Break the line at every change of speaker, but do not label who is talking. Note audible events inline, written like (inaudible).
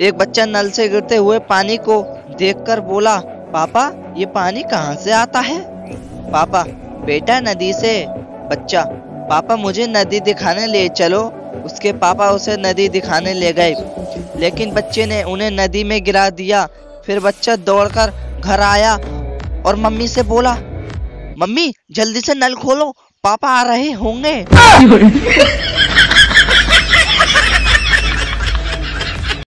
एक बच्चा नल से गिरते हुए पानी को देखकर बोला, पापा, ये पानी कहाँ से आता है? पापा, बेटा नदी से, बच्चा। पापा, मुझे नदी दिखाने ले चलो। उसके पापा उसे नदी दिखाने ले गए। लेकिन बच्चे ने उन्हें नदी में गिरा दिया। फिर बच्चा दौड़कर घर आया और मम्मी से बोला, मम्मी, जल्दी से नल खोलो। पापा आ रहे होंगे। (laughs)